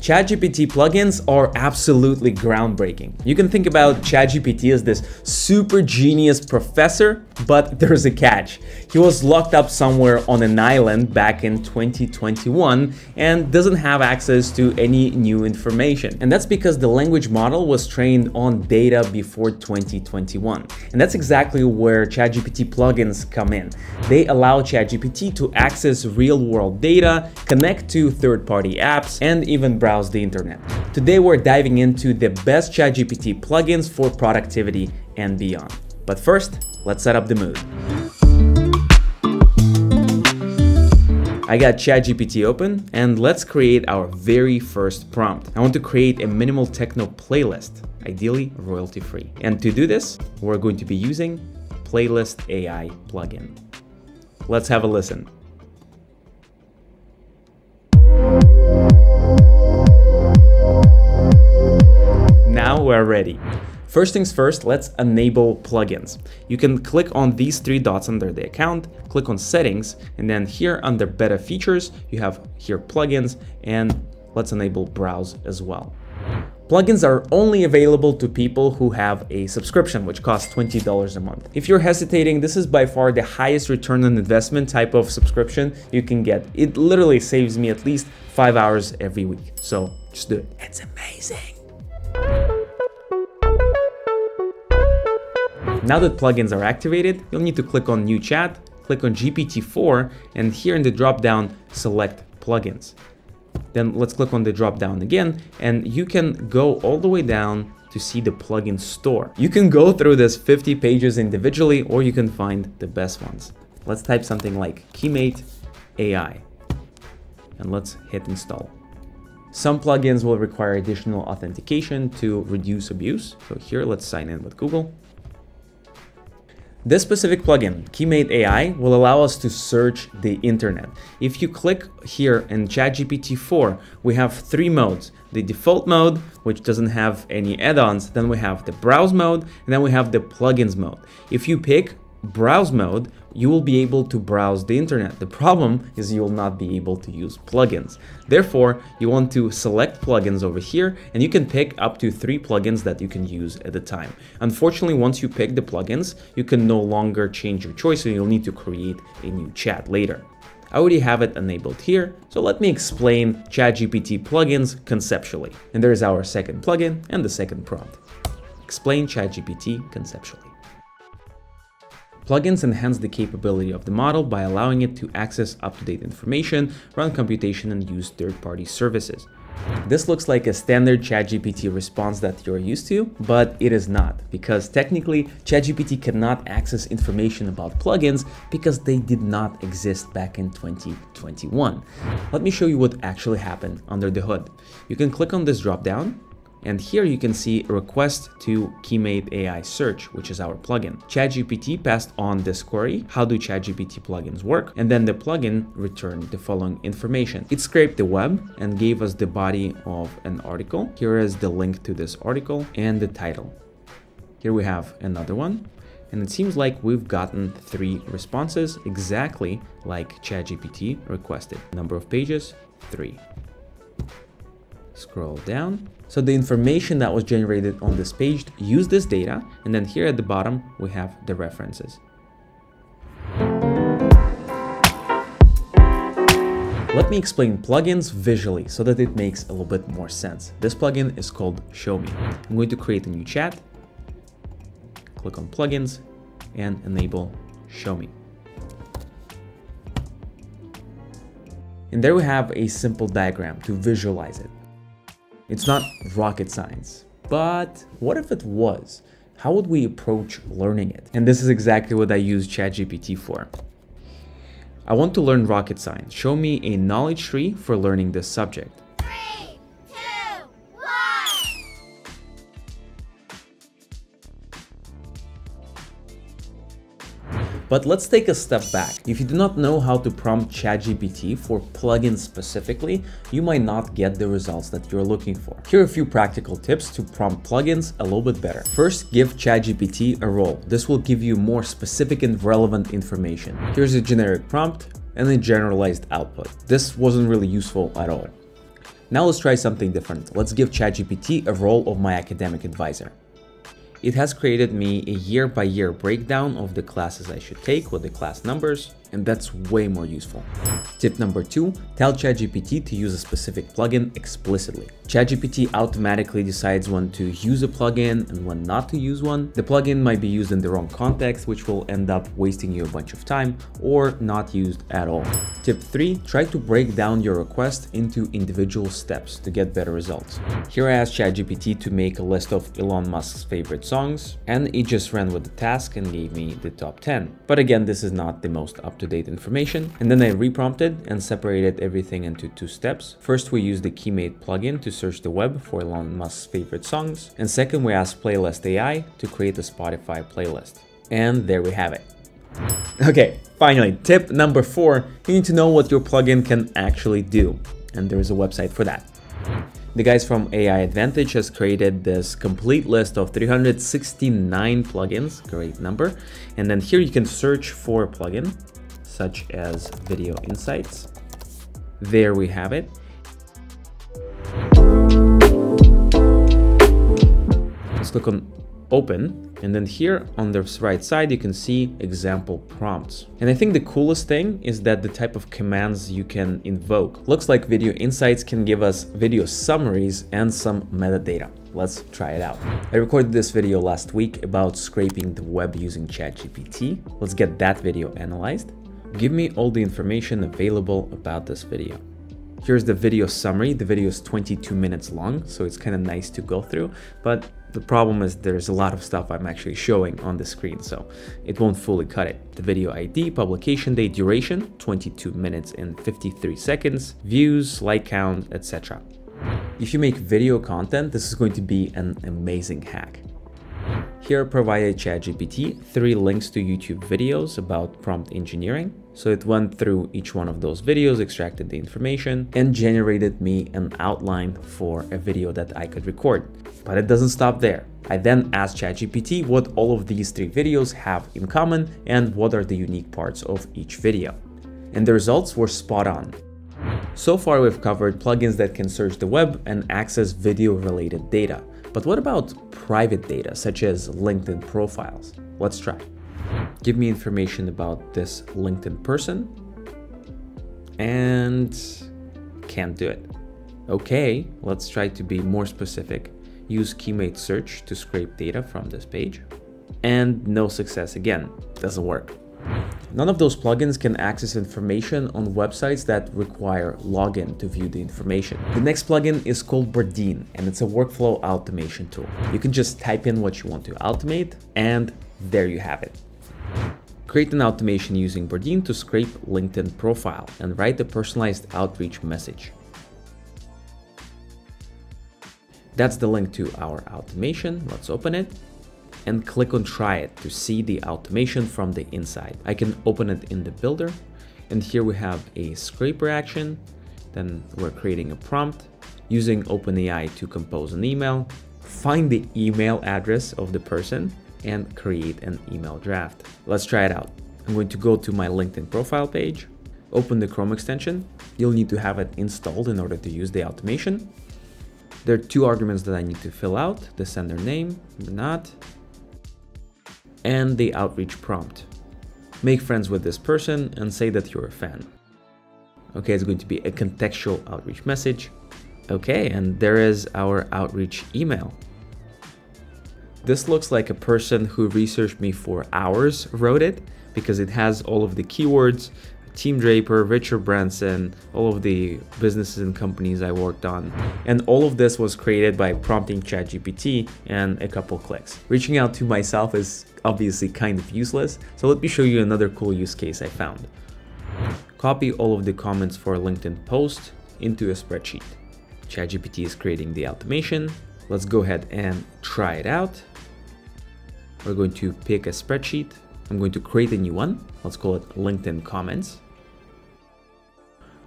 ChatGPT plugins are absolutely groundbreaking. You can think about ChatGPT as this super genius professor, but there's a catch. He was locked up somewhere on an island back in 2021 and doesn't have access to any new information. And that's because the language model was trained on data before 2021. And that's exactly where ChatGPT plugins come in. They allow ChatGPT to access real world data, connect to third party apps, and even browse the internet. Today we're diving into the best ChatGPT plugins for productivity and beyond. But first, let's set up the mood. I got ChatGPT open and let's create our very first prompt. I want to create a minimal techno playlist, ideally royalty free. And to do this, we're going to be using Playlist AI plugin. Let's have a listen. We're ready. First things first, let's enable plugins. You can click on these three dots under the account, click on settings, and then here under beta features, you have here plugins and let's enable browse as well. Plugins are only available to people who have a subscription, which costs $20 a month. If you're hesitating, this is by far the highest return on investment type of subscription you can get. It literally saves me at least five hours every week. So just do it. It's amazing. Now that plugins are activated, you'll need to click on New Chat, click on GPT-4, and here in the drop-down, select Plugins. Then let's click on the drop-down again, and you can go all the way down to see the plugin store. You can go through this 50 pages individually, or you can find the best ones. Let's type something like Keymate AI, and let's hit install. Some plugins will require additional authentication to reduce abuse. So here, let's sign in with Google. This specific plugin, Keymate AI, will allow us to search the internet. If you click here in ChatGPT 4, we have three modes. The default mode, which doesn't have any add-ons, then we have the browse mode, and then we have the plugins mode. If you pick browse mode, you will be able to browse the internet. The problem is you will not be able to use plugins. Therefore, you want to select plugins over here and you can pick up to three plugins that you can use at a time. Unfortunately, once you pick the plugins, you can no longer change your choice and you'll need to create a new chat later. I already have it enabled here, so let me explain ChatGPT plugins conceptually. And there's our second plugin and the second prompt. Explain ChatGPT conceptually. Plugins enhance the capability of the model by allowing it to access up-to-date information, run computation, and use third-party services. This looks like a standard ChatGPT response that you're used to, but it is not, because technically ChatGPT cannot access information about plugins because they did not exist back in 2021. Let me show you what actually happened under the hood. You can click on this dropdown and here you can see request to Keymate AI search, which is our plugin. ChatGPT passed on this query, how do ChatGPT plugins work? And then the plugin returned the following information. It scraped the web and gave us the body of an article. Here is the link to this article and the title. Here we have another one. And it seems like we've gotten three responses exactly like ChatGPT requested. Number of pages, three. Scroll down so the information that was generated on this page use this data, and then here at the bottom, we have the references. Let me explain plugins visually so that it makes a little bit more sense. This plugin is called Show Me. I'm going to create a new chat, click on plugins, and enable Show Me. And there we have a simple diagram to visualize it. It's not rocket science. But what if it was? How would we approach learning it? And this is exactly what I use ChatGPT for. I want to learn rocket science. Show me a knowledge tree for learning this subject. But let's take a step back. If you do not know how to prompt ChatGPT for plugins specifically, you might not get the results that you're looking for. Here are a few practical tips to prompt plugins a little bit better. First, give ChatGPT a role. This will give you more specific and relevant information. Here's a generic prompt and a generalized output. This wasn't really useful at all. Now let's try something different. Let's give ChatGPT a role of my academic advisor. It has created me a year by year breakdown of the classes I should take with the class numbers, and that's way more useful. Tip number two, tell ChatGPT to use a specific plugin explicitly. ChatGPT automatically decides when to use a plugin and when not to use one. The plugin might be used in the wrong context, which will end up wasting you a bunch of time or not used at all. Tip three, try to break down your request into individual steps to get better results. Here I asked ChatGPT to make a list of Elon Musk's favorite songs, and it just ran with the task and gave me the top 10. But again, this is not the most up up-to-date information. And then I reprompted and separated everything into two steps. First, we use the Keymate plugin to search the web for Elon Musk's favorite songs. And second, we ask Playlist AI to create a Spotify playlist. And there we have it. Okay, finally, tip number four, you need to know what your plugin can actually do. And there is a website for that. The guys from AI Advantage has created this complete list of 369 plugins, great number. And then here you can search for a plugin such as Video Insights. There we have it. Let's click on open and then here on the right side you can see example prompts. And i think the coolest thing is that the type of commands you can invoke. Looks like video insights can give us video summaries and some metadata. Let's try it out. I recorded this video last week about scraping the web using chatgpt. Let's get that video analyzed Give me all the information available about this video. Here's the video summary. The video is 22 minutes long, so it's kind of nice to go through, but the problem is there's a lot of stuff I'm actually showing on the screen, so it won't fully cut it. The video ID, publication date, duration, 22 minutes and 53 seconds, views, like count, etc. If you make video content, this is going to be an amazing hack. Here provided ChatGPT three links to YouTube videos about prompt engineering. So it went through each one of those videos, extracted the information, and generated me an outline for a video that I could record. But it doesn't stop there. I then asked ChatGPT what all of these three videos have in common and what are the unique parts of each video. And the results were spot on. So far we've covered plugins that can search the web and access video related data. But what about private data, such as LinkedIn profiles? Let's try. Give me information about this LinkedIn person and can't do it. Okay, let's try to be more specific. Use Keymate search to scrape data from this page. And no success again, doesn't work. None of those plugins can access information on websites that require login to view the information. The next plugin is called Bardeen and it's a workflow automation tool. You can just type in what you want to automate and there you have it. Create an automation using Bardeen to scrape LinkedIn profile and write a personalized outreach message. That's the link to our automation. Let's open it and click on try it to see the automation from the inside. I can open it in the builder and here we have a scraper action. Then we're creating a prompt using OpenAI to compose an email, find the email address of the person and create an email draft. Let's try it out. I'm going to go to my LinkedIn profile page, open the Chrome extension. You'll need to have it installed in order to use the automation. There are two arguments that I need to fill out, the sender name, not, and the outreach prompt. Make friends with this person and say that you're a fan. Okay, it's going to be a contextual outreach message. Okay, and there is our outreach email. This looks like a person who researched me for hours wrote it because it has all of the keywords, Tim Draper, Richard Branson, all of the businesses and companies I worked on. And all of this was created by prompting ChatGPT and a couple clicks. Reaching out to myself is obviously kind of useless, so let me show you another cool use case I found. Copy all of the comments for a LinkedIn post into a spreadsheet. ChatGPT is creating the automation. Let's go ahead and try it out. We're going to pick a spreadsheet I'm going to create a new one. Let's call it LinkedIn comments.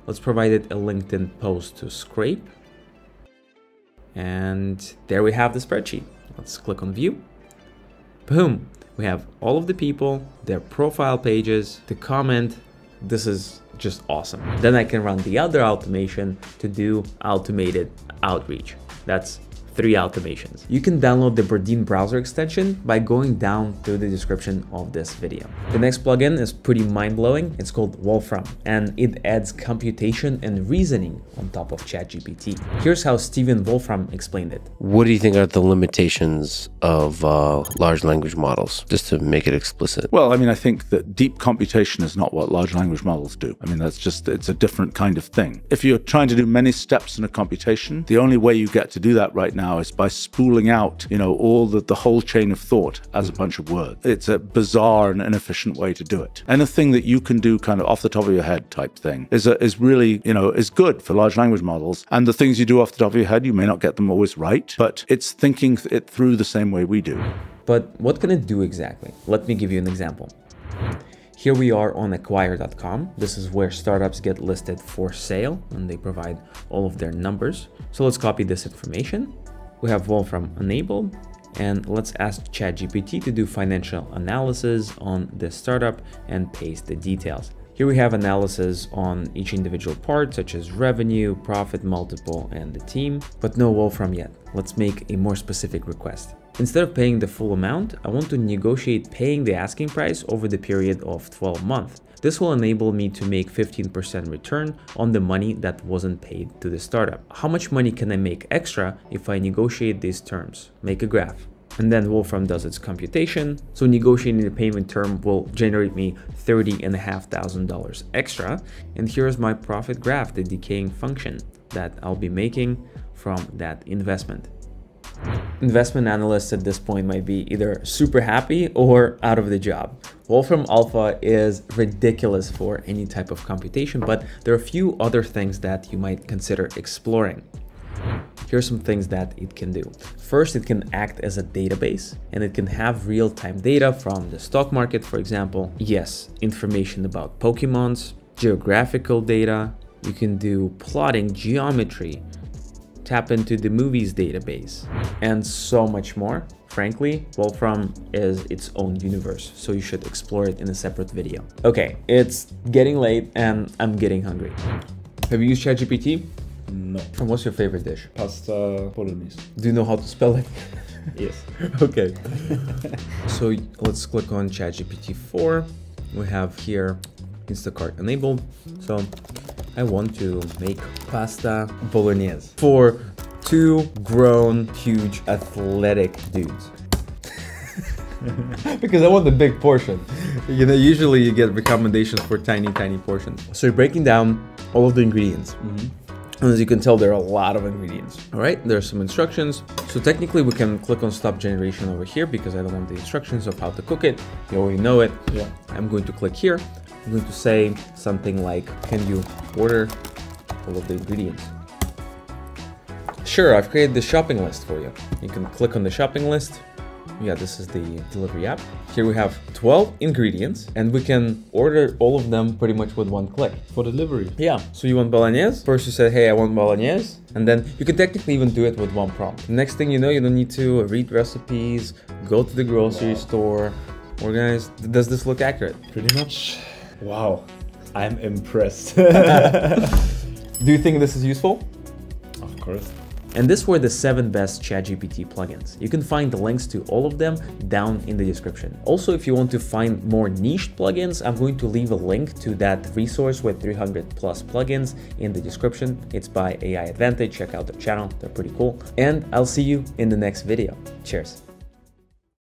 Let's provide it a LinkedIn post to scrape. And there we have the spreadsheet. Let's click on view. Boom. We have all of the people, their profile pages, the comment, this is just awesome. Then I can run the other automation to do automated outreach. That's three automations. You can download the Bardeen browser extension by going down through the description of this video. The next plugin is pretty mind-blowing. It's called Wolfram, and it adds computation and reasoning on top of ChatGPT. Here's how Stephen Wolfram explained it. What do you think are the limitations of uh, large language models, just to make it explicit? Well, I mean, I think that deep computation is not what large language models do. I mean, that's just, it's a different kind of thing. If you're trying to do many steps in a computation, the only way you get to do that right now now is by spooling out, you know, all the, the whole chain of thought as a bunch of words. It's a bizarre and inefficient way to do it. Anything that you can do kind of off the top of your head type thing is, a, is really, you know, is good for large language models. And the things you do off the top of your head, you may not get them always right, but it's thinking it through the same way we do. But what can it do exactly? Let me give you an example. Here we are on acquire.com. This is where startups get listed for sale and they provide all of their numbers. So let's copy this information we have Wolfram enabled and let's ask ChatGPT to do financial analysis on this startup and paste the details. Here we have analysis on each individual part, such as revenue, profit multiple, and the team, but no Wolfram yet. Let's make a more specific request. Instead of paying the full amount, I want to negotiate paying the asking price over the period of 12 months. This will enable me to make 15% return on the money that wasn't paid to the startup. How much money can I make extra if I negotiate these terms? Make a graph. And then Wolfram does its computation. So negotiating the payment term will generate me $30,500 extra. And here's my profit graph, the decaying function that I'll be making from that investment investment analysts at this point might be either super happy or out of the job. Wolfram Alpha is ridiculous for any type of computation, but there are a few other things that you might consider exploring. Here's some things that it can do. First, it can act as a database and it can have real-time data from the stock market, for example. Yes, information about Pokemons, geographical data. You can do plotting, geometry, tap into the movies database, and so much more. Frankly, Wolfram is its own universe, so you should explore it in a separate video. Okay, it's getting late and I'm getting hungry. Have you used ChatGPT? No. And what's your favorite dish? Pasta bolognese. Do you know how to spell it? yes. okay. so let's click on ChatGPT 4. We have here Instacart enabled. So I want to make pasta bolognese for two grown, huge, athletic dudes. because I want the big portion. You know, usually you get recommendations for tiny, tiny portions. So you're breaking down all of the ingredients. Mm -hmm. And as you can tell, there are a lot of ingredients. All right, there's some instructions. So technically we can click on stop generation over here because I don't have the instructions of how to cook it. You already know it. Yeah. I'm going to click here I'm going to say something like, can you order all of the ingredients? Sure, I've created the shopping list for you. You can click on the shopping list. Yeah, this is the delivery app. Here we have 12 ingredients and we can order all of them pretty much with one click. For delivery? Yeah. So you want bolognese? First you said, hey, I want bolognese. And then you can technically even do it with one prompt. next thing you know, you don't need to read recipes, go to the grocery wow. store, organize. Does this look accurate? Pretty much. Wow, I'm impressed. Do you think this is useful? Of course. And this were the 7 best ChatGPT plugins. You can find the links to all of them down in the description. Also, if you want to find more niche plugins, I'm going to leave a link to that resource with 300 plus plugins in the description. It's by AI Advantage. Check out their channel, they're pretty cool. And I'll see you in the next video. Cheers.